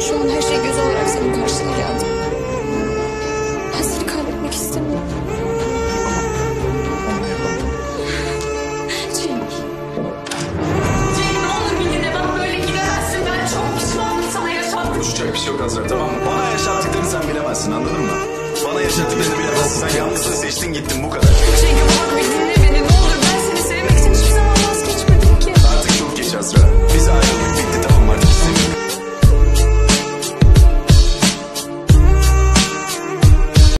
Şu an her şey göz olarak senin karşına geldi. Ben seni kaybetmek istemiyorum. Cenk. Cenk olur bir dinle bak böyle gidemezsin. Ben çok pişmanım sana yaşattım. Konuşacak bir şey yok Azra tamam mı? Bana yaşattıklarını sen bilemezsin anladın mı? Bana yaşattıklarını bilemezsin. Sen yalnızlığı seçtin gittin bu kadar. Cenk bak bir dinle beni ne olur. Ben seni sevmek. Artık çok geç Biz ayrıldık.